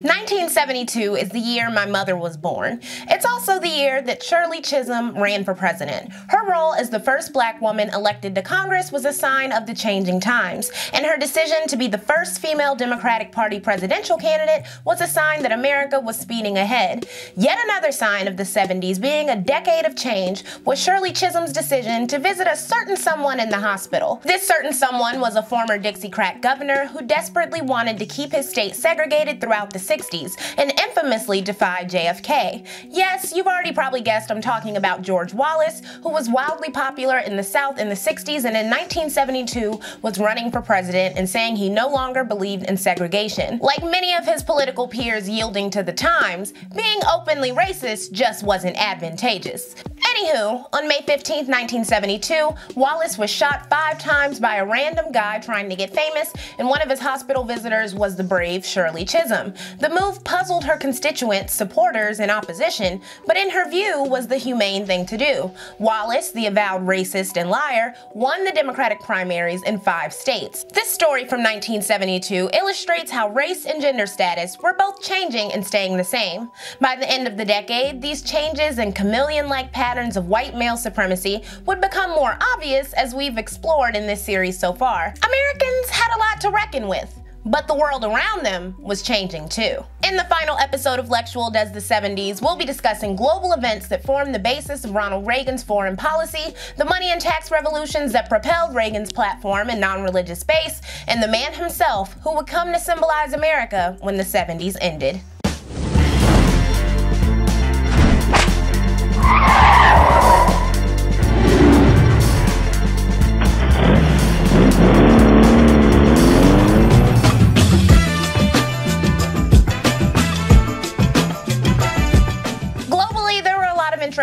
9 1972 is the year my mother was born. It's also the year that Shirley Chisholm ran for president. Her role as the first black woman elected to Congress was a sign of the changing times, and her decision to be the first female Democratic Party presidential candidate was a sign that America was speeding ahead. Yet another sign of the 70s being a decade of change was Shirley Chisholm's decision to visit a certain someone in the hospital. This certain someone was a former Dixiecrat governor who desperately wanted to keep his state segregated throughout the 60s and infamously defied JFK. Yes, you've already probably guessed I'm talking about George Wallace, who was wildly popular in the South in the 60s and in 1972 was running for president and saying he no longer believed in segregation. Like many of his political peers yielding to the times, being openly racist just wasn't advantageous. Anywho, on May 15, 1972, Wallace was shot five times by a random guy trying to get famous, and one of his hospital visitors was the brave Shirley Chisholm. The move puzzled her constituents, supporters, and opposition, but in her view was the humane thing to do. Wallace, the avowed racist and liar, won the Democratic primaries in five states. This story from 1972 illustrates how race and gender status were both changing and staying the same. By the end of the decade, these changes and chameleon-like patterns of white male supremacy would become more obvious as we've explored in this series so far. Americans had a lot to reckon with. But the world around them was changing too. In the final episode of Lexual Does the 70s, we'll be discussing global events that formed the basis of Ronald Reagan's foreign policy, the money and tax revolutions that propelled Reagan's platform in non religious space, and the man himself who would come to symbolize America when the 70s ended.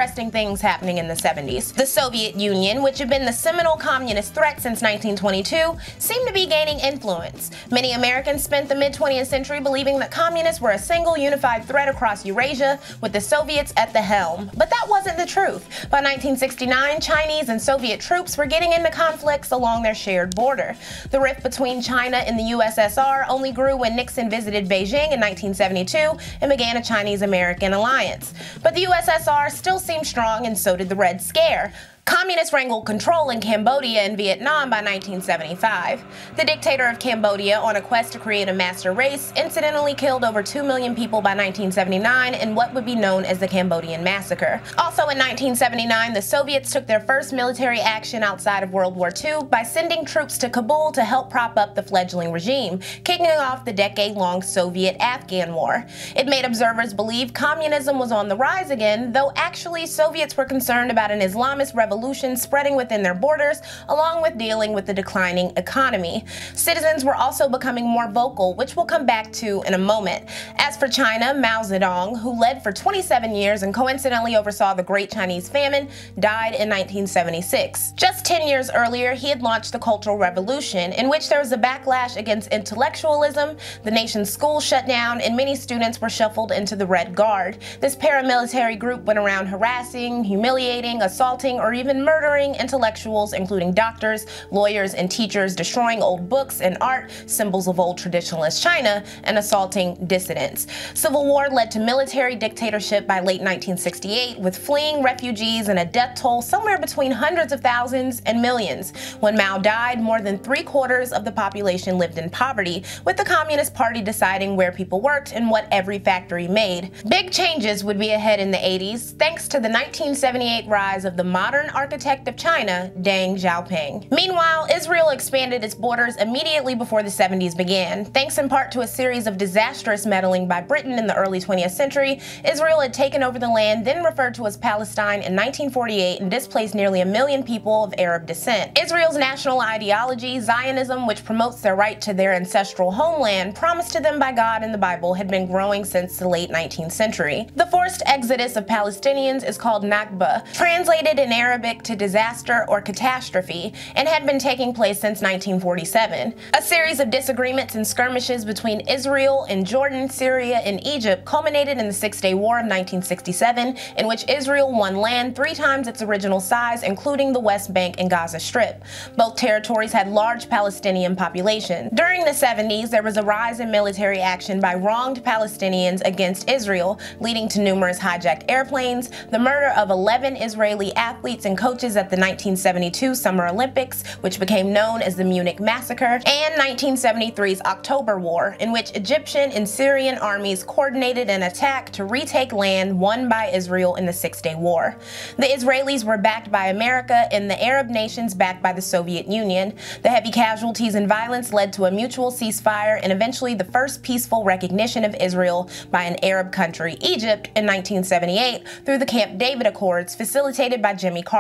Interesting things happening in the 70s. The Soviet Union, which had been the seminal communist threat since 1922, seemed to be gaining influence. Many Americans spent the mid 20th century believing that communists were a single unified threat across Eurasia, with the Soviets at the helm. But that wasn't the truth. By 1969, Chinese and Soviet troops were getting into conflicts along their shared border. The rift between China and the USSR only grew when Nixon visited Beijing in 1972 and began a Chinese American alliance. But the USSR still seemed strong, and so did the Red Scare. Communists wrangled control in Cambodia and Vietnam by 1975. The dictator of Cambodia, on a quest to create a master race, incidentally killed over 2 million people by 1979 in what would be known as the Cambodian Massacre. Also in 1979, the Soviets took their first military action outside of World War II by sending troops to Kabul to help prop up the fledgling regime, kicking off the decade-long Soviet-Afghan War. It made observers believe communism was on the rise again, though actually Soviets were concerned about an Islamist revolution revolution spreading within their borders, along with dealing with the declining economy. Citizens were also becoming more vocal, which we'll come back to in a moment. As for China, Mao Zedong, who led for 27 years and coincidentally oversaw the Great Chinese Famine, died in 1976. Just 10 years earlier, he had launched the Cultural Revolution, in which there was a backlash against intellectualism, the nation's schools shut down, and many students were shuffled into the Red Guard. This paramilitary group went around harassing, humiliating, assaulting, or even even murdering intellectuals, including doctors, lawyers, and teachers, destroying old books and art, symbols of old traditionalist China, and assaulting dissidents. Civil war led to military dictatorship by late 1968, with fleeing refugees and a death toll somewhere between hundreds of thousands and millions. When Mao died, more than three quarters of the population lived in poverty, with the Communist Party deciding where people worked and what every factory made. Big changes would be ahead in the 80s, thanks to the 1978 rise of the modern architect of China, Deng Xiaoping. Meanwhile, Israel expanded its borders immediately before the 70s began. Thanks in part to a series of disastrous meddling by Britain in the early 20th century, Israel had taken over the land then referred to as Palestine in 1948 and displaced nearly a million people of Arab descent. Israel's national ideology, Zionism, which promotes their right to their ancestral homeland, promised to them by God in the Bible, had been growing since the late 19th century. The forced exodus of Palestinians is called Nakba. Translated in Arabic, To disaster or catastrophe and had been taking place since 1947. A series of disagreements and skirmishes between Israel and Jordan, Syria, and Egypt culminated in the Six Day War of 1967, in which Israel won land three times its original size, including the West Bank and Gaza Strip. Both territories had large Palestinian populations. During the 70s, there was a rise in military action by wronged Palestinians against Israel, leading to numerous hijacked airplanes, the murder of 11 Israeli athletes and coaches at the 1972 Summer Olympics, which became known as the Munich Massacre, and 1973's October War, in which Egyptian and Syrian armies coordinated an attack to retake land won by Israel in the Six Day War. The Israelis were backed by America and the Arab nations backed by the Soviet Union. The heavy casualties and violence led to a mutual ceasefire and eventually the first peaceful recognition of Israel by an Arab country, Egypt, in 1978 through the Camp David Accords facilitated by Jimmy Carter.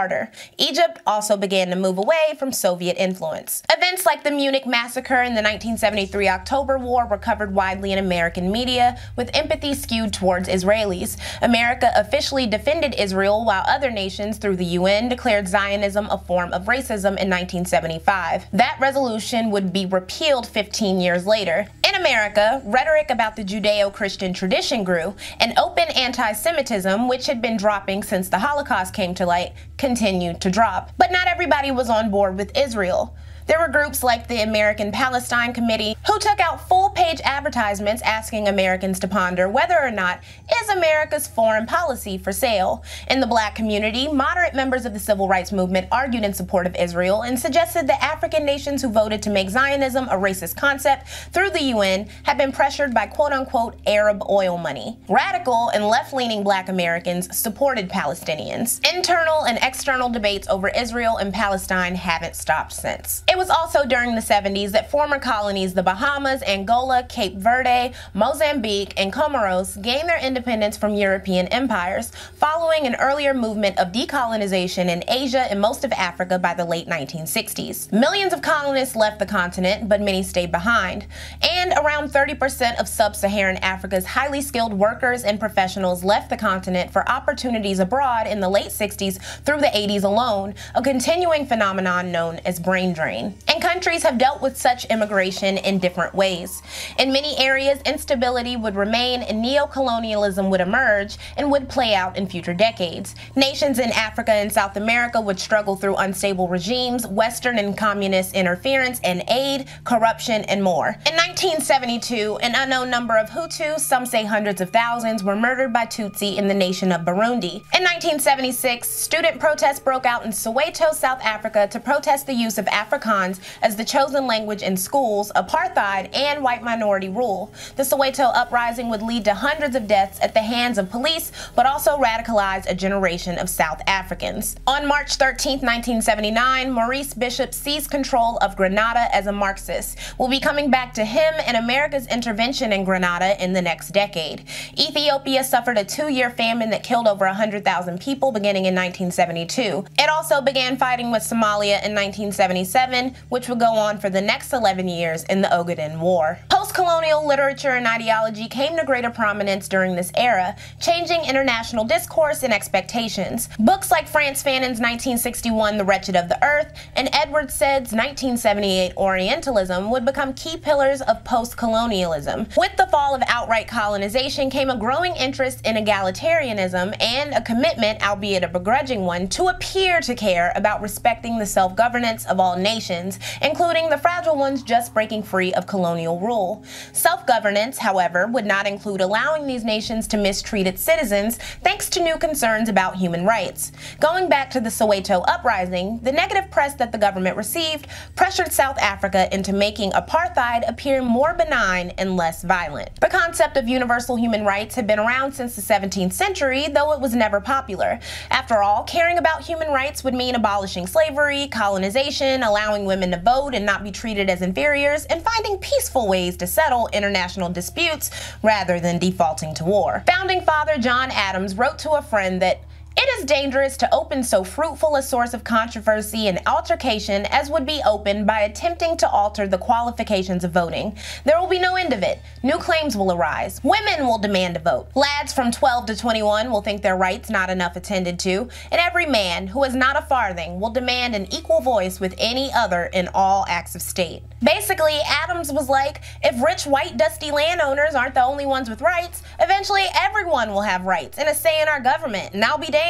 Egypt also began to move away from Soviet influence. Events like the Munich massacre and the 1973 October War were covered widely in American media, with empathy skewed towards Israelis. America officially defended Israel while other nations through the UN declared Zionism a form of racism in 1975. That resolution would be repealed 15 years later. In America, rhetoric about the Judeo Christian tradition grew, and open anti Semitism, which had been dropping since the Holocaust came to light, continued to drop. But not everybody was on board with Israel. There were groups like the American Palestine Committee who took out full page advertisements asking Americans to ponder whether or not is America's foreign policy for sale. In the black community, moderate members of the civil rights movement argued in support of Israel and suggested that African nations who voted to make Zionism a racist concept through the UN had been pressured by quote unquote Arab oil money. Radical and left leaning black Americans supported Palestinians. Internal and external debates over Israel and Palestine haven't stopped since. It was also during the 70s that former colonies, the Bahamas, Angola, Cape Verde, Mozambique, and Comoros, gained their independence from European empires, following an earlier movement of decolonization in Asia and most of Africa by the late 1960s. Millions of colonists left the continent, but many stayed behind. And around 30% of sub Saharan Africa's highly skilled workers and professionals left the continent for opportunities abroad in the late 60s through the 80s alone, a continuing phenomenon known as brain drain. And countries have dealt with such immigration in different ways. In many areas, instability would remain and neocolonialism would emerge and would play out in future decades. Nations in Africa and South America would struggle through unstable regimes, Western and communist interference and aid, corruption, and more. In 1972, an unknown number of Hutus, some say hundreds of thousands, were murdered by Tutsi in the nation of Burundi. In 1976, student protests broke out in Soweto, South Africa to protest the use of Afrikaans as the chosen language in schools, apartheid, and white minority rule. The Soweto uprising would lead to hundreds of deaths at the hands of police, but also radicalize a generation of South Africans. On March 13, 1979, Maurice Bishop seized control of Grenada as a Marxist. We'll be coming back to him and America's intervention in Grenada in the next decade. Ethiopia suffered a two-year famine that killed over 100,000 people beginning in 1972. It also began fighting with Somalia in 1977 which would go on for the next 11 years in the Ogaden War. Post-colonial literature and ideology came to greater prominence during this era, changing international discourse and expectations. Books like Frantz Fanon's 1961 The Wretched of the Earth and Edward Said's 1978 Orientalism would become key pillars of post-colonialism. With the fall of outright colonization came a growing interest in egalitarianism and a commitment, albeit a begrudging one, to appear to care about respecting the self-governance of all nations nations, including the fragile ones just breaking free of colonial rule. Self governance, however, would not include allowing these nations to mistreat its citizens thanks to new concerns about human rights. Going back to the Soweto uprising, the negative press that the government received pressured South Africa into making apartheid appear more benign and less violent. The concept of universal human rights had been around since the 17th century, though it was never popular. After all, caring about human rights would mean abolishing slavery, colonization, allowing allowing women to vote and not be treated as inferiors, and finding peaceful ways to settle international disputes rather than defaulting to war. Founding father John Adams wrote to a friend that It is dangerous to open so fruitful a source of controversy and altercation as would be opened by attempting to alter the qualifications of voting. There will be no end of it. New claims will arise. Women will demand to vote. Lads from 12 to 21 will think their rights not enough attended to, and every man who has not a farthing will demand an equal voice with any other in all acts of state. Basically, Adams was like, if rich white dusty landowners aren't the only ones with rights, eventually everyone will have rights and a say in our government, and I'll be damned.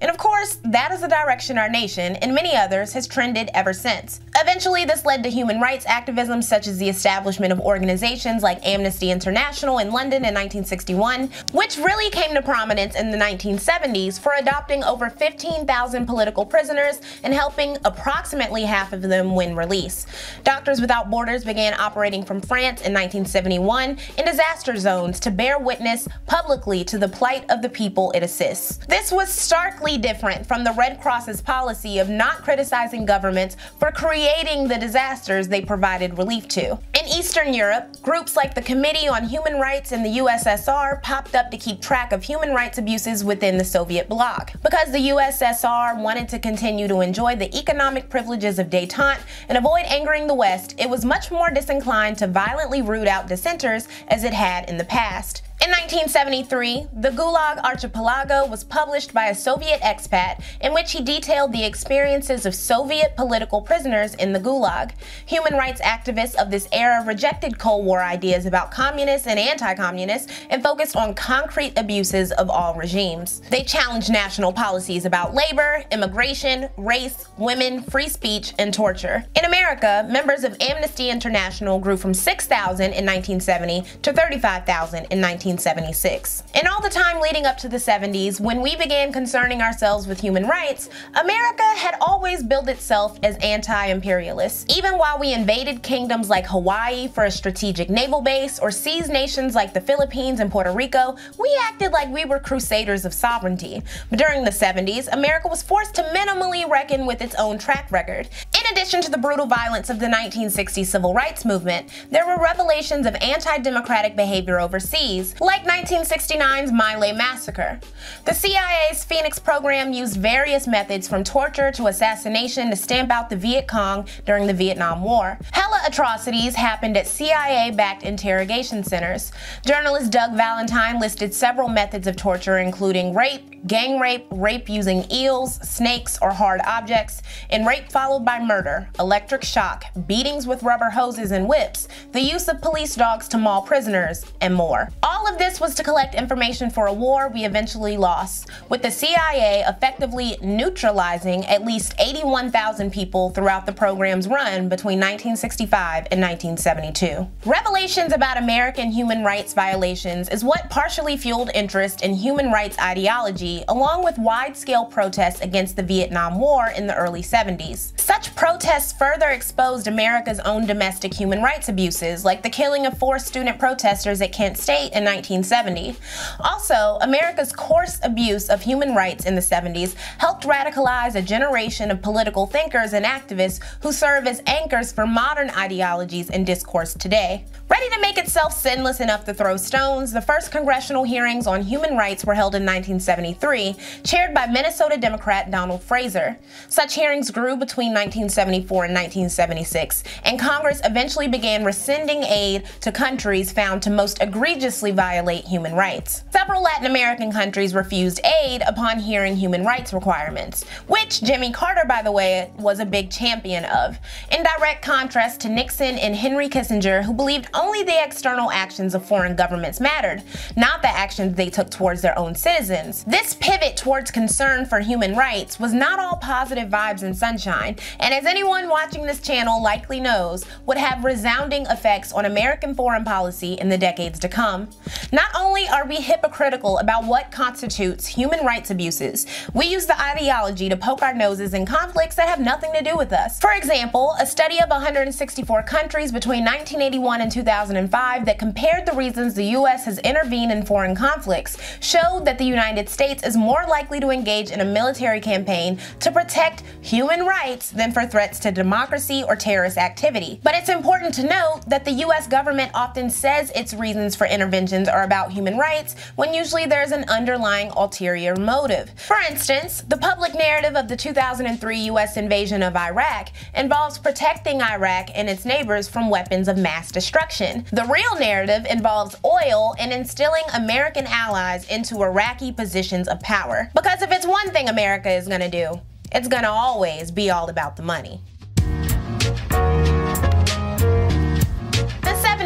And of course, that is the direction our nation, and many others, has trended ever since. Eventually, this led to human rights activism such as the establishment of organizations like Amnesty International in London in 1961, which really came to prominence in the 1970s for adopting over 15,000 political prisoners and helping approximately half of them win release. Doctors Without Borders began operating from France in 1971 in disaster zones to bear witness publicly to the plight of the people it assists. This was starkly different from the Red Cross's policy of not criticizing governments for creating the disasters they provided relief to. In Eastern Europe, groups like the Committee on Human Rights in the USSR popped up to keep track of human rights abuses within the Soviet bloc. Because the USSR wanted to continue to enjoy the economic privileges of detente and avoid angering the West, it was much more disinclined to violently root out dissenters as it had in the past. In 1973, The Gulag Archipelago was published by a Soviet expat in which he detailed the experiences of Soviet political prisoners in the Gulag. Human rights activists of this era rejected Cold War ideas about communists and anti communists and focused on concrete abuses of all regimes. They challenged national policies about labor, immigration, race, women, free speech, and torture. In America, members of Amnesty International grew from 6,000 in 1970 to 35,000 in 19. 1976. In all the time leading up to the 70s, when we began concerning ourselves with human rights, America had always billed itself as anti-imperialist. Even while we invaded kingdoms like Hawaii for a strategic naval base or seized nations like the Philippines and Puerto Rico, we acted like we were crusaders of sovereignty. But during the 70s, America was forced to minimally reckon with its own track record. In addition to the brutal violence of the 1960s civil rights movement, there were revelations of anti-democratic behavior overseas, like 1969's My Lai massacre. The CIA's Phoenix program used various methods from torture to assassination to stamp out the Viet Cong during the Vietnam War. Hella atrocities happened at CIA-backed interrogation centers. Journalist Doug Valentine listed several methods of torture including rape, gang rape, rape using eels, snakes, or hard objects, and rape followed by murder, electric shock, beatings with rubber hoses and whips, the use of police dogs to maul prisoners, and more. All of this was to collect information for a war we eventually lost, with the CIA effectively neutralizing at least 81,000 people throughout the program's run between 1965 and 1972. Revelations about American human rights violations is what partially fueled interest in human rights ideology, along with wide-scale protests against the Vietnam War in the early 70s. Such protests further exposed America's own domestic human rights abuses, like the killing of four student protesters at Kent State in 1970. Also, America's coarse abuse of human rights in the 70s helped radicalize a generation of political thinkers and activists who serve as anchors for modern ideologies and discourse today. Ready to make itself sinless enough to throw stones, the first congressional hearings on human rights were held in 1973, chaired by Minnesota Democrat Donald Fraser. Such hearings grew between 1974 and 1976, and Congress eventually began rescinding aid to countries found to most egregiously violate human rights. Several Latin American countries refused aid upon hearing human rights requirements, which Jimmy Carter, by the way, was a big champion of, in direct contrast to Nixon and Henry Kissinger, who believed only the external actions of foreign governments mattered, not the actions they took towards their own citizens. This pivot towards concern for human rights was not all positive vibes and sunshine, and as anyone watching this channel likely knows, would have resounding effects on American foreign policy in the decades to come. Not only are we hypocritical about what constitutes human rights abuses, we use the ideology to poke our noses in conflicts that have nothing to do with us. For example, a study of 164 countries between 1981 and 2005 that compared the reasons the U.S. has intervened in foreign conflicts showed that the United States is more likely to engage in a military campaign to protect human rights than for threats to democracy or terrorist activity. But it's important to note that the U.S. government often says its reasons for interventions are about human rights when usually there's an underlying ulterior motive. For instance, the public narrative of the 2003 U.S. invasion of Iraq involves protecting Iraq and its neighbors from weapons of mass destruction. The real narrative involves oil and instilling American allies into Iraqi positions of power. Because if it's one thing America is going to do, it's going to always be all about the money.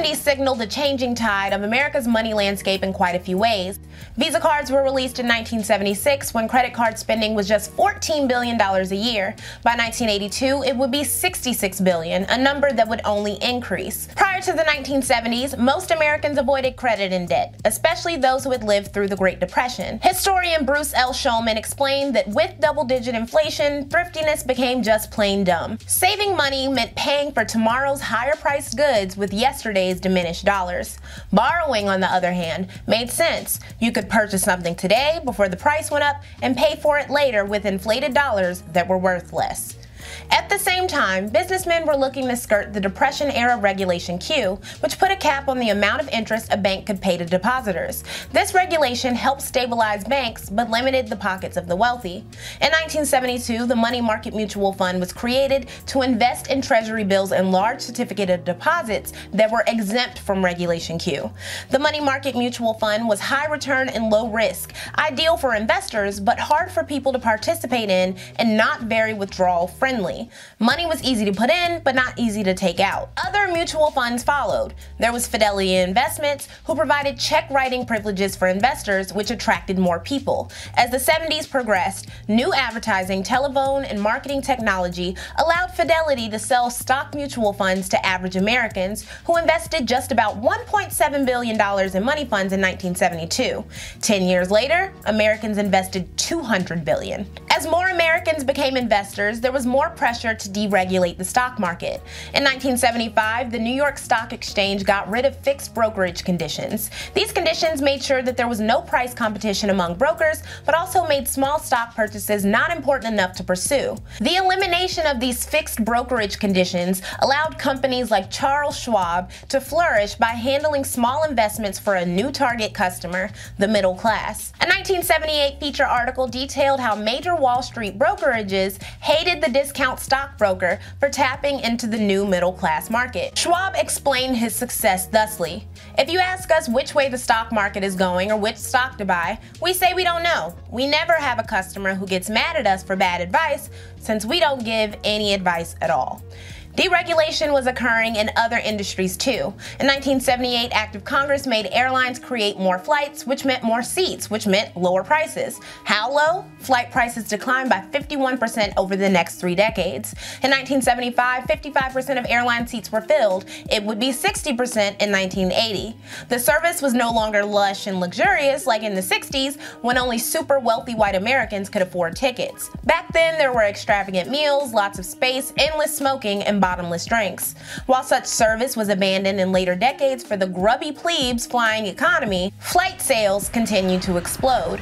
70s signaled the changing tide of America's money landscape in quite a few ways. Visa cards were released in 1976 when credit card spending was just $14 billion a year. By 1982, it would be 66 billion, a number that would only increase. Prior to the 1970s, most Americans avoided credit and debt, especially those who had lived through the Great Depression. Historian Bruce L. Schulman explained that with double-digit inflation, thriftiness became just plain dumb. Saving money meant paying for tomorrow's higher-priced goods with yesterday's diminished dollars. Borrowing, on the other hand, made sense. You could purchase something today before the price went up and pay for it later with inflated dollars that were worth less. At the same time, businessmen were looking to skirt the Depression era Regulation Q, which put a cap on the amount of interest a bank could pay to depositors. This regulation helped stabilize banks but limited the pockets of the wealthy. In 1972, the Money Market Mutual Fund was created to invest in Treasury bills and large certificate of deposits that were exempt from Regulation Q. The Money Market Mutual Fund was high return and low risk, ideal for investors but hard for people to participate in and not very withdrawal friendly. Money was easy to put in, but not easy to take out. Other mutual funds followed. There was Fidelity Investments, who provided check writing privileges for investors, which attracted more people. As the 70s progressed, new advertising, telephone, and marketing technology allowed Fidelity to sell stock mutual funds to average Americans, who invested just about $1.7 billion in money funds in 1972. Ten years later, Americans invested $200 billion. As more Americans became investors, there was more pressure to deregulate the stock market. In 1975, the New York Stock Exchange got rid of fixed brokerage conditions. These conditions made sure that there was no price competition among brokers, but also made small stock purchases not important enough to pursue. The elimination of these fixed brokerage conditions allowed companies like Charles Schwab to flourish by handling small investments for a new target customer, the middle class. A 1978 feature article detailed how major Wall Street brokerages hated the discount stockbroker for tapping into the new middle class market. Schwab explained his success thusly If you ask us which way the stock market is going or which stock to buy, we say we don't know. We never have a customer who gets mad at us for bad advice since we don't give any advice at all. Deregulation was occurring in other industries too. In 1978, Act of Congress made airlines create more flights, which meant more seats, which meant lower prices. How low? Flight prices declined by 51% over the next three decades. In 1975, 55% of airline seats were filled. It would be 60% in 1980. The service was no longer lush and luxurious like in the 60s when only super wealthy white Americans could afford tickets. Back then, there were extravagant meals, lots of space, endless smoking, and bottomless drinks. While such service was abandoned in later decades for the grubby plebes flying economy, flight sales continued to explode.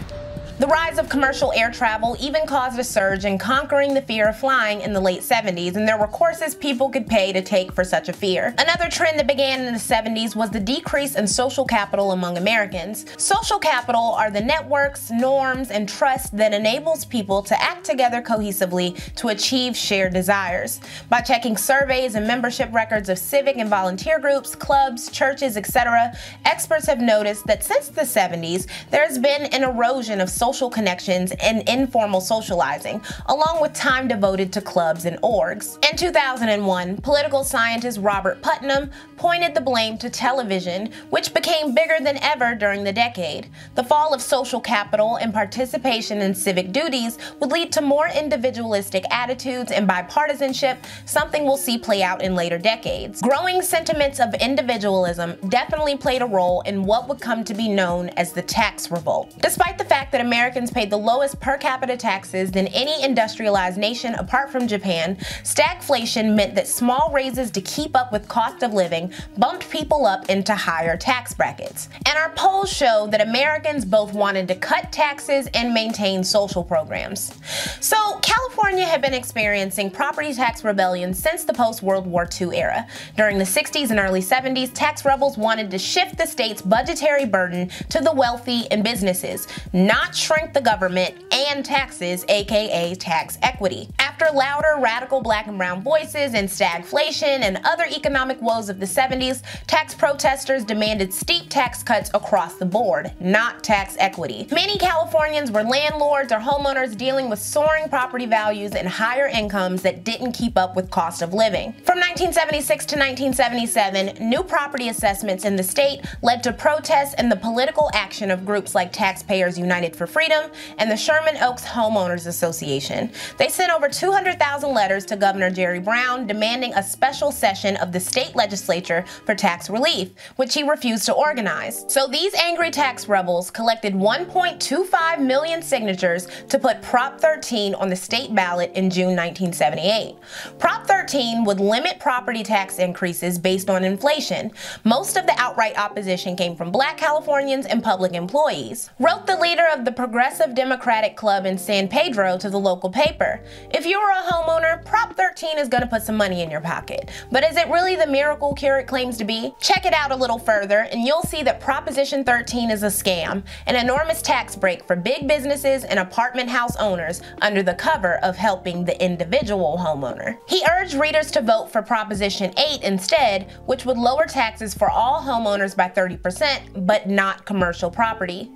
The rise of commercial air travel even caused a surge in conquering the fear of flying in the late 70s, and there were courses people could pay to take for such a fear. Another trend that began in the 70s was the decrease in social capital among Americans. Social capital are the networks, norms, and trust that enables people to act together cohesively to achieve shared desires. By checking surveys and membership records of civic and volunteer groups, clubs, churches, etc., experts have noticed that since the 70s, there has been an erosion of social social connections and informal socializing, along with time devoted to clubs and orgs. In 2001, political scientist Robert Putnam pointed the blame to television, which became bigger than ever during the decade. The fall of social capital and participation in civic duties would lead to more individualistic attitudes and bipartisanship, something we'll see play out in later decades. Growing sentiments of individualism definitely played a role in what would come to be known as the tax revolt. Despite the fact that America Americans paid the lowest per capita taxes than any industrialized nation apart from Japan, stagflation meant that small raises to keep up with cost of living bumped people up into higher tax brackets. And our polls show that Americans both wanted to cut taxes and maintain social programs. So, California had been experiencing property tax rebellion since the post World War II era. During the 60s and early 70s, tax rebels wanted to shift the state's budgetary burden to the wealthy and businesses, not shrink the government and taxes, aka tax equity. After louder radical black and brown voices and stagflation and other economic woes of the 70s, tax protesters demanded steep tax cuts across the board, not tax equity. Many Californians were landlords or homeowners dealing with soaring property values and higher incomes that didn't keep up with cost of living. From 1976 to 1977, new property assessments in the state led to protests and the political action of groups like Taxpayers United for Freedom and the Sherman Oaks Homeowners Association. They sent over 200,000 letters to Governor Jerry Brown demanding a special session of the state legislature for tax relief, which he refused to organize. So these angry tax rebels collected 1.25 million signatures to put Prop 13 on the state ballot in June 1978. Prop 13 would limit property tax increases based on inflation. Most of the outright opposition came from black Californians and public employees. Wrote the leader of the Progressive Democratic Club in San Pedro to the local paper. If you're a homeowner, Prop 13 is going to put some money in your pocket. But is it really the miracle cure it claims to be? Check it out a little further and you'll see that Proposition 13 is a scam, an enormous tax break for big businesses and apartment house owners under the cover of helping the individual homeowner. He urged readers to vote for Proposition 8 instead, which would lower taxes for all homeowners by 30%, but not commercial property.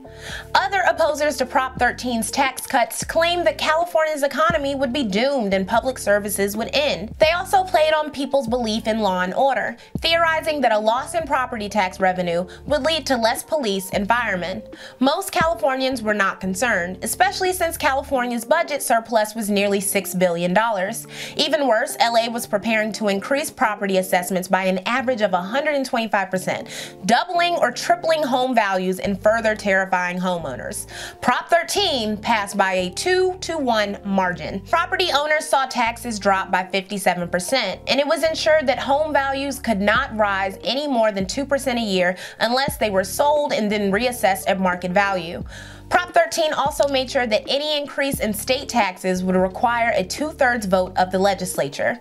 Other opposers to Prop 13's tax cuts claimed that California's economy would be doomed and public services would end. They also played on people's belief in law and order, theorizing that a loss in property tax revenue would lead to less police and firemen. Most Californians were not concerned, especially since California's budget surplus was nearly $6 billion. Even worse, LA was preparing to increase property assessments by an average of 125%, doubling or tripling home values and further terrifying homeowners. Prop 13 passed by a 2 to 1 margin. Property owners saw taxes drop by 57%, and it was ensured that home values could not rise any more than 2% a year unless they were sold and then reassessed at market value. Prop 13 also made sure that any increase in state taxes would require a two thirds vote of the legislature.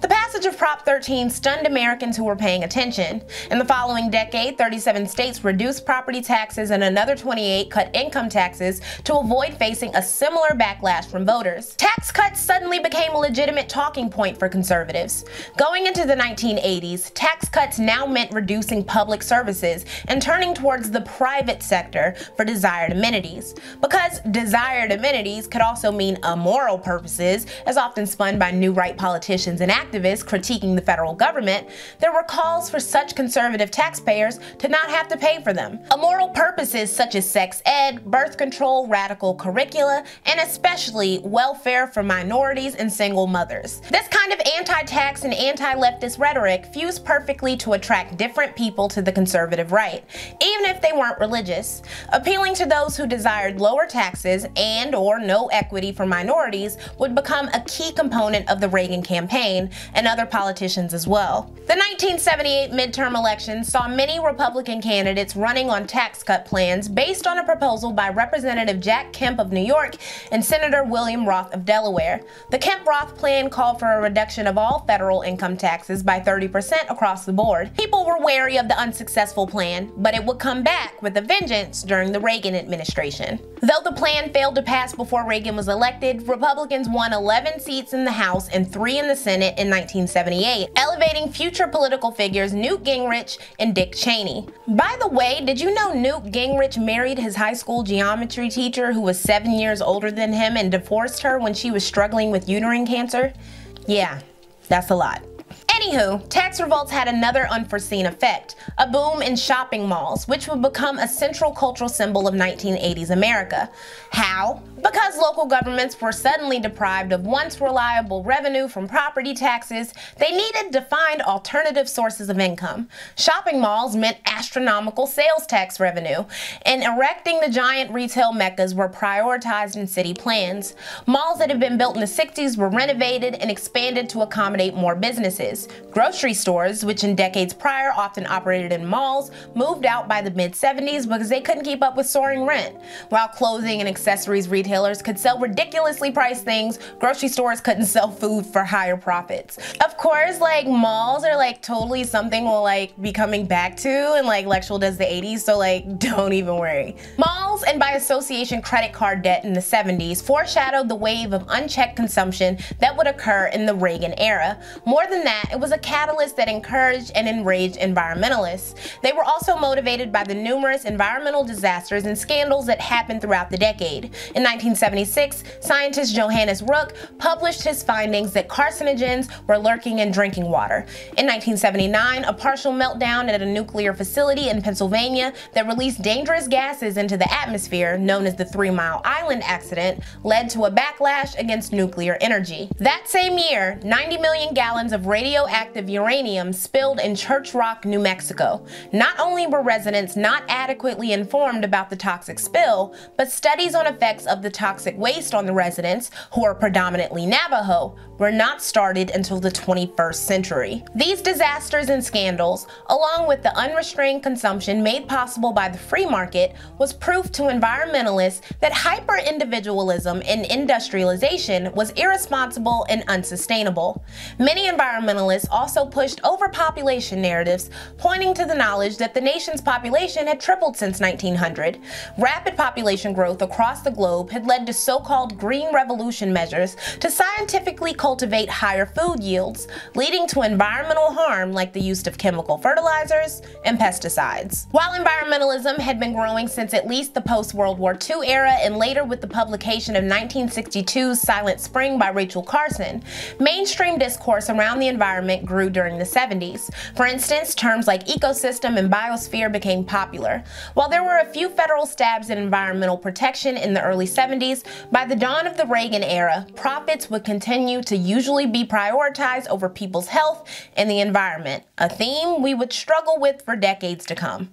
The passage of Prop 13 stunned Americans who were paying attention. In the following decade, 37 states reduced property taxes and another 28 cut income taxes to avoid facing a similar backlash from voters. Tax cuts suddenly became a legitimate talking point for conservatives. Going into the 1980s, tax cuts now meant reducing public services and turning towards the private sector for desired amenities amenities. Because desired amenities could also mean immoral purposes, as often spun by new right politicians and activists critiquing the federal government, there were calls for such conservative taxpayers to not have to pay for them. Immoral purposes such as sex ed, birth control, radical curricula, and especially welfare for minorities and single mothers. This kind of anti tax and anti leftist rhetoric fused perfectly to attract different people to the conservative right, even if they weren't religious, appealing to those who desired lower taxes and or no equity for minorities would become a key component of the Reagan campaign and other politicians as well. The 1978 midterm elections saw many Republican candidates running on tax cut plans based on a proposal by Representative Jack Kemp of New York and Senator William Roth of Delaware. The Kemp-Roth plan called for a reduction of all federal income taxes by 30% across the board. People were wary of the unsuccessful plan, but it would come back with a vengeance during the Reagan administration administration. Though the plan failed to pass before Reagan was elected, Republicans won 11 seats in the House and 3 in the Senate in 1978, elevating future political figures Newt Gingrich and Dick Cheney. By the way, did you know Newt Gingrich married his high school geometry teacher who was 7 years older than him and divorced her when she was struggling with uterine cancer? Yeah, that's a lot. Anywho, tax revolts had another unforeseen effect a boom in shopping malls, which would become a central cultural symbol of 1980s America. How? Because local governments were suddenly deprived of once reliable revenue from property taxes, they needed to find alternative sources of income. Shopping malls meant astronomical sales tax revenue, and erecting the giant retail meccas were prioritized in city plans. Malls that had been built in the 60s were renovated and expanded to accommodate more businesses. Grocery stores, which in decades prior often operated in malls, moved out by the mid 70s because they couldn't keep up with soaring rent. While clothing and accessories retailers could sell ridiculously priced things, grocery stores couldn't sell food for higher profits. Of course, like malls are like totally something we'll like be coming back to and like Lexual does the 80s, so like don't even worry. Malls and by association credit card debt in the 70s foreshadowed the wave of unchecked consumption that would occur in the Reagan era. More than that, it was a catalyst that encouraged and enraged environmentalists. They were also motivated by the numerous environmental disasters and scandals that happened throughout the decade. In 1976, scientist Johannes Rook published his findings that carcinogens were lurking in drinking water. In 1979, a partial meltdown at a nuclear facility in Pennsylvania that released dangerous gases into the atmosphere, known as the Three Mile Island accident, led to a backlash against nuclear energy. That same year, 90 million gallons of radioactive uranium spilled in Church Rock, New Mexico. Not only were residents not adequately informed about the toxic spill, but studies on effects of the toxic waste on the residents, who are predominantly Navajo, were not started until the 21st century. These disasters and scandals, along with the unrestrained consumption made possible by the free market, was proof to environmentalists that hyper individualism and industrialization was irresponsible and unsustainable. Many environmentalists also pushed overpopulation narratives, pointing to the knowledge that the nation's population had tripled since 1900. Rapid population growth across the globe had led to so called green revolution measures to scientifically cultivate higher food yields, leading to environmental harm like the use of chemical fertilizers and pesticides. While environmentalism had been growing since at least the post World War II era and later with the publication of 1962's Silent Spring by Rachel Carson, mainstream discourse around the environment grew during the 70s. For instance, terms like ecosystem and biosphere became popular. While there were a few federal stabs at environmental protection in the early 70s, by the dawn of the Reagan era, profits would continue to usually be prioritized over people's health and the environment, a theme we would struggle with for decades to come.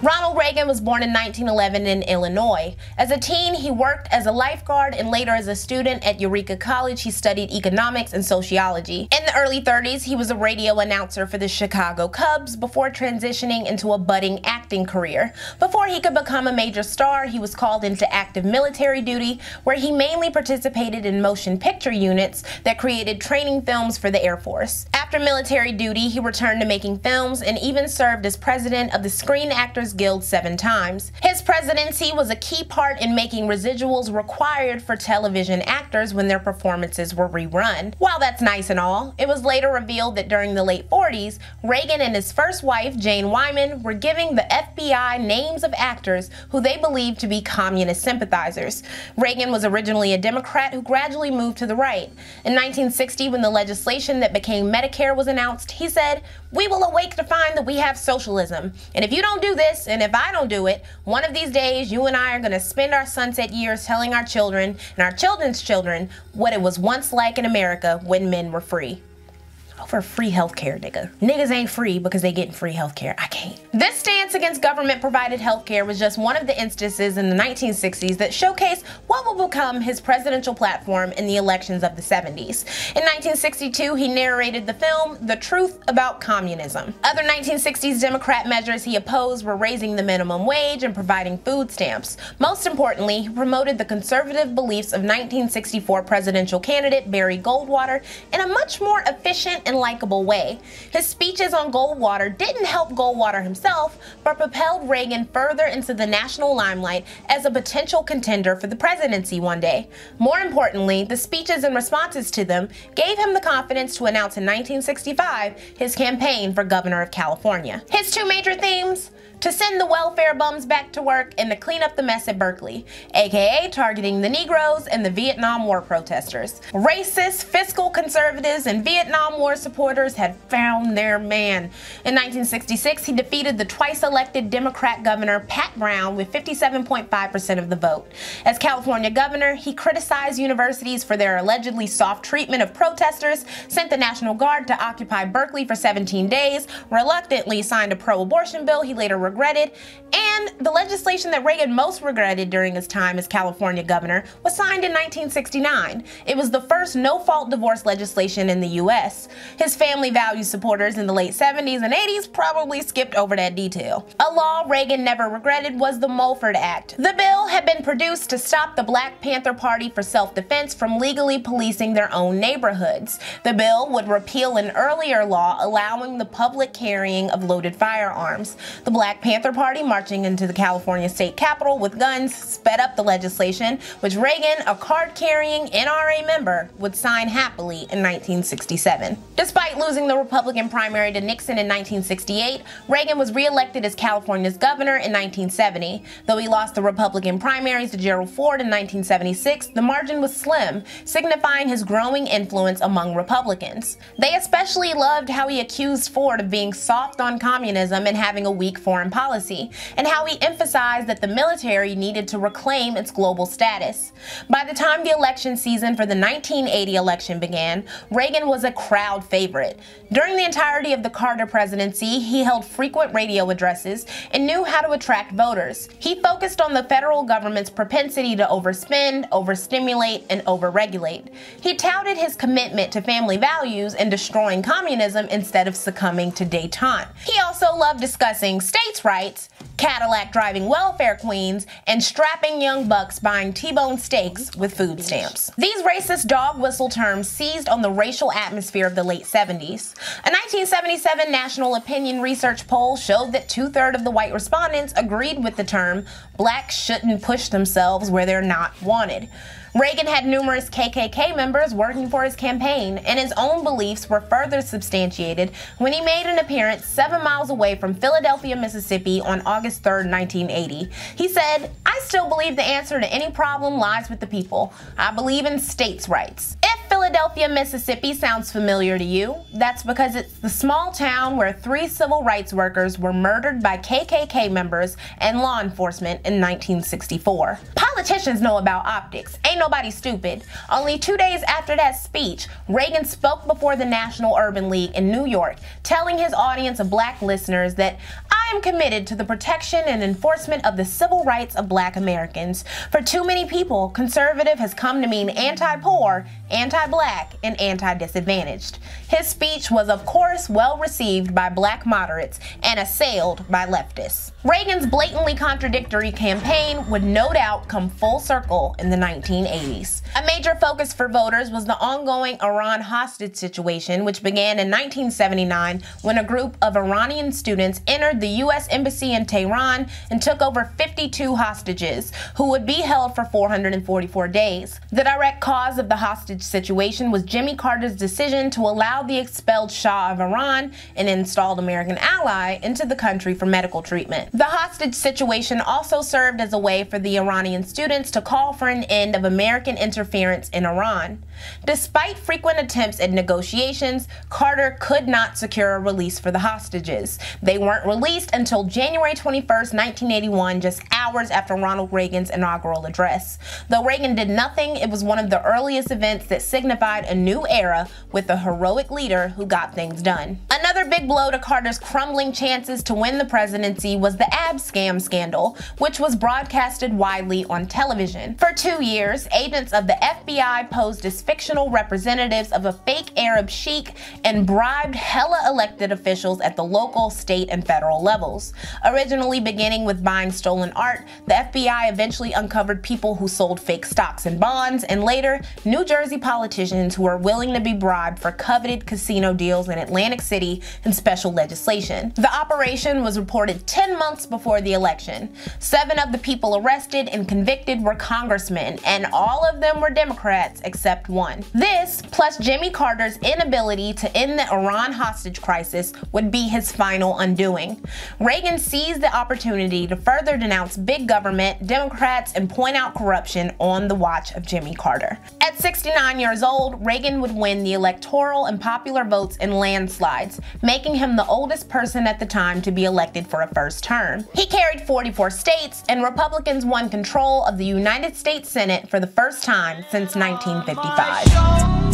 Ronald Reagan was born in 1911 in Illinois. As a teen, he worked as a lifeguard and later as a student at Eureka College, he studied economics and sociology. In the early 30s, he was a radio announcer for the Chicago Cubs before transitioning into a budding acting career. Before he could become a major star, he was called into active military duty, where he mainly participated in motion picture units that created training films for the Air Force. After military duty, he returned to making films and even served as president of the Screen Actors Guild seven times. His presidency was a key part in making residuals required for television actors when their performances were rerun. While that's nice and all, it was later revealed that during the late 40s, Reagan and his first wife, Jane Wyman, were giving the FBI names of actors who they believed to be communist sympathizers. Reagan was originally a Democrat who gradually moved to the right. In 1960, when the legislation that became Medicare was announced, he said, We will awake to find that we have socialism. And if you don't do this, and if I don't do it, one of these days you and I are going to spend our sunset years telling our children and our children's children what it was once like in America when men were free for free healthcare, nigga. Niggas ain't free because they getting free healthcare. I can't. This stance against government provided healthcare was just one of the instances in the 1960s that showcased what will become his presidential platform in the elections of the 70s. In 1962, he narrated the film The Truth About Communism. Other 1960s Democrat measures he opposed were raising the minimum wage and providing food stamps. Most importantly, he promoted the conservative beliefs of 1964 presidential candidate Barry Goldwater in a much more efficient and likable way. His speeches on Goldwater didn't help Goldwater himself, but propelled Reagan further into the national limelight as a potential contender for the presidency one day. More importantly, the speeches and responses to them gave him the confidence to announce in 1965 his campaign for governor of California. His two major themes to send the welfare bums back to work and to clean up the mess at Berkeley, aka targeting the Negroes and the Vietnam War protesters. Racist, fiscal conservatives, and Vietnam War supporters had found their man. In 1966, he defeated the twice elected Democrat governor Pat Brown with 57.5% of the vote. As California governor, he criticized universities for their allegedly soft treatment of protesters, sent the National Guard to occupy Berkeley for 17 days, reluctantly signed a pro abortion bill he later regretted, and the legislation that Reagan most regretted during his time as California governor was signed in 1969. It was the first no fault divorce legislation in the U.S. His family values supporters in the late 70s and 80s probably skipped over that detail. A law Reagan never regretted was the Mulford Act. The bill had been produced to stop the Black Panther Party for self defense from legally policing their own neighborhoods. The bill would repeal an earlier law allowing the public carrying of loaded firearms. The Black Panther Party marching into the California state capitol with guns sped up the legislation, which Reagan, a card carrying NRA member, would sign happily in 1967. Despite losing the Republican primary to Nixon in 1968, Reagan was reelected as California's governor in 1970. Though he lost the Republican primaries to Gerald Ford in 1976, the margin was slim, signifying his growing influence among Republicans. They especially loved how he accused Ford of being soft on communism and having a weak foreign policy, and how he emphasized that the military needed to reclaim its global status. By the time the election season for the 1980 election began, Reagan was a crowd favorite. During the entirety of the Carter presidency, he held frequent radio addresses and knew how to attract voters. He focused on the federal government's propensity to overspend, overstimulate, and overregulate. He touted his commitment to family values and destroying communism instead of succumbing to detente. He also loved discussing states' rights Cadillac driving welfare queens, and strapping young bucks buying T-bone steaks with food stamps. These racist dog whistle terms seized on the racial atmosphere of the late 70s. A 1977 National Opinion Research poll showed that two-thirds of the white respondents agreed with the term blacks shouldn't push themselves where they're not wanted. Reagan had numerous KKK members working for his campaign, and his own beliefs were further substantiated when he made an appearance seven miles away from Philadelphia, Mississippi on August 3, 1980. He said, I still believe the answer to any problem lies with the people. I believe in states' rights. If Philadelphia, Mississippi sounds familiar to you, that's because it's the small town where three civil rights workers were murdered by KKK members and law enforcement in 1964. Politicians know about optics. Ain't nobody stupid. Only two days after that speech, Reagan spoke before the National Urban League in New York, telling his audience of black listeners that I am committed to the protection and enforcement of the civil rights of black Americans. For too many people, conservative has come to mean anti poor, anti black, and anti disadvantaged. His speech was, of course, well received by black moderates and assailed by leftists. Reagan's blatantly contradictory campaign would no doubt come full circle in the 1980s. A major focus for voters was the ongoing Iran hostage situation, which began in 1979 when a group of Iranian students entered the U.S. Embassy in Tehran and took over 52 hostages, who would be held for 444 days. The direct cause of the hostage situation was Jimmy Carter's decision to allow the expelled Shah of Iran, an installed American ally, into the country for medical treatment. The hostage situation also served as a way for the Iranian students to call for an end of American interference in Iran. Despite frequent attempts at negotiations, Carter could not secure a release for the hostages. They weren't released until January 21, 1981, just hours after Ronald Reagan's inaugural address. Though Reagan did nothing, it was one of the earliest events that signified a new era with a heroic leader who got things done. Another big blow to Carter's crumbling chances to win the presidency was the Abscam scandal, which was broadcasted widely on television. For two years, agents of the FBI posed as fictional representatives of a fake Arab sheik and bribed hella elected officials at the local, state, and federal levels. Originally beginning with buying stolen art, the FBI eventually uncovered people who sold fake stocks and bonds, and later, New Jersey politicians who were willing to be bribed for coveted casino deals in Atlantic City and special legislation. The operation was reported 10 months before the election. Seven of the people arrested and convicted were congressmen, and all of them were Democrats except one. This, plus Jimmy Carter's inability to end the Iran hostage crisis, would be his final undoing. Reagan seized the opportunity to further denounce big government, Democrats, and point out corruption on the watch of Jimmy Carter. At 69 years old, Reagan would win the electoral and popular votes in landslides, making him the oldest person at the time to be elected for a first term. He carried 44 states, and Republicans won control of the United States Senate for the first time since 1955.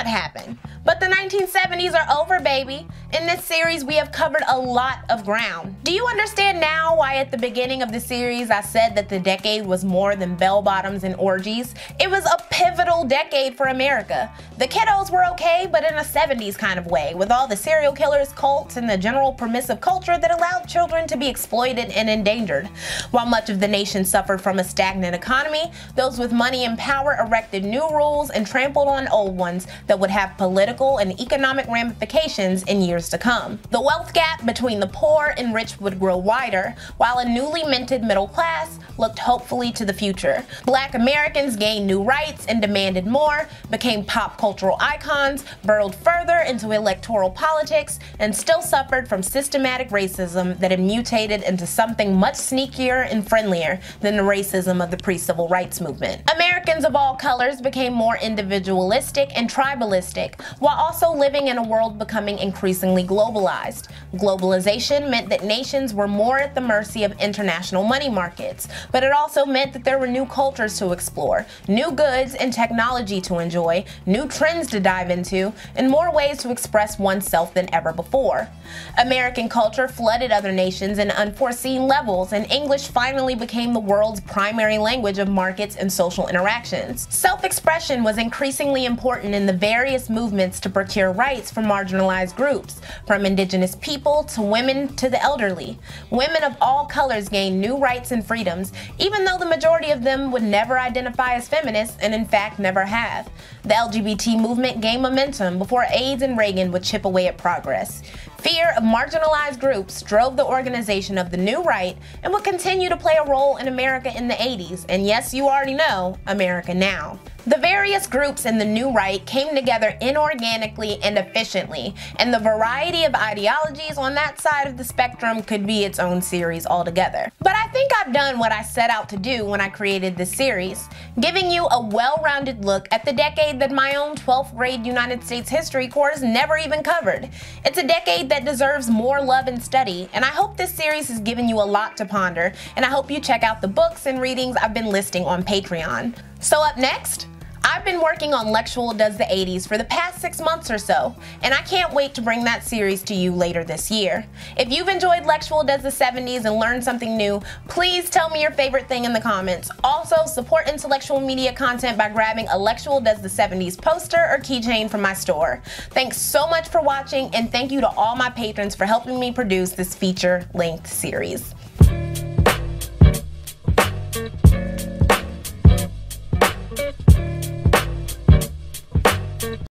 What happened. But the 1970s are over, baby. In this series, we have covered a lot of ground. Do you understand now why at the beginning of the series I said that the decade was more than bell bottoms and orgies? It was a pivotal decade for America. The kiddos were okay, but in a 70s kind of way, with all the serial killers, cults, and the general permissive culture that allowed children to be exploited and endangered. While much of the nation suffered from a stagnant economy, those with money and power erected new rules and trampled on old ones that would have political and economic ramifications in years to come. The wealth gap between the poor and rich would grow wider, while a newly minted middle class looked hopefully to the future. Black Americans gained new rights and demanded more, became pop cultural icons, burrowed further into electoral politics, and still suffered from systematic racism that had mutated into something much sneakier and friendlier than the racism of the pre-civil rights movement. Americans of all colors became more individualistic and tribalistic, while also living in a world becoming increasingly globalized. Globalization meant that nations were more at the mercy of international money markets, but it also meant that there were new cultures to explore, new goods and technology to enjoy, new trends to dive into, and more ways to express oneself than ever before. American culture flooded other nations in unforeseen levels, and English finally became the world's primary language of markets and social interactions. Self expression was increasingly important in the various movements to procure rights for marginalized groups, from indigenous people to women to the elderly. Women of all colors gained new rights and freedoms, even though the majority of them would never identify as feminists and in fact never have. The LGBT movement gained momentum before AIDS and Reagan would chip away at progress. Fear of marginalized groups drove the organization of the New Right and would continue to play a role in America in the 80s, and yes, you already know, America now. The various groups in the New Right came together inorganically and efficiently, and the variety of ideologies on that side of the spectrum could be its own series altogether. But I think I've done what I set out to do when I created this series, giving you a well-rounded look at the decade that my own 12th grade United States history course never even covered. It's a decade that deserves more love and study, and I hope this series has given you a lot to ponder, and I hope you check out the books and readings I've been listing on Patreon. So up next, I've been working on Lexual Does the 80s for the past six months or so, and I can't wait to bring that series to you later this year. If you've enjoyed Lexual Does the 70s and learned something new, please tell me your favorite thing in the comments. Also, support Intelexual Media content by grabbing a Lexual Does the 70s poster or keychain from my store. Thanks so much for watching, and thank you to all my patrons for helping me produce this feature-length series.